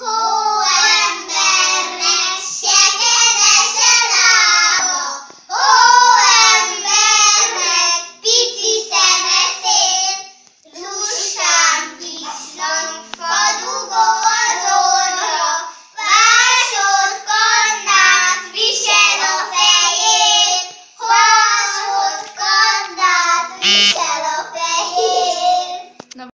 Oh.